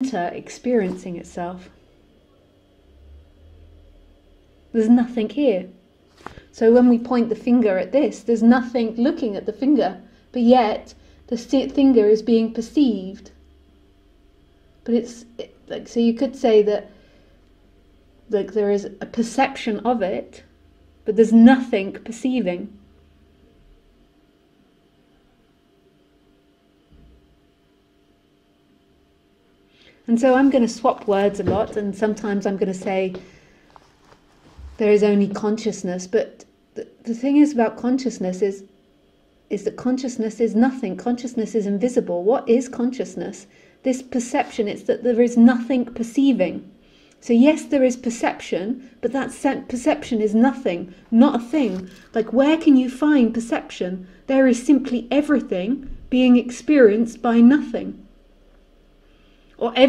experiencing itself. There's nothing here. So when we point the finger at this, there's nothing looking at the finger, but yet the finger is being perceived. But it's it, like so you could say that like there is a perception of it, but there's nothing perceiving. And so I'm going to swap words a lot, and sometimes I'm going to say there is only consciousness. But the, the thing is about consciousness is is that consciousness is nothing. Consciousness is invisible. What is consciousness? This perception, it's that there is nothing perceiving. So, yes, there is perception, but that perception is nothing, not a thing. Like, where can you find perception? There is simply everything being experienced by nothing. Or everything.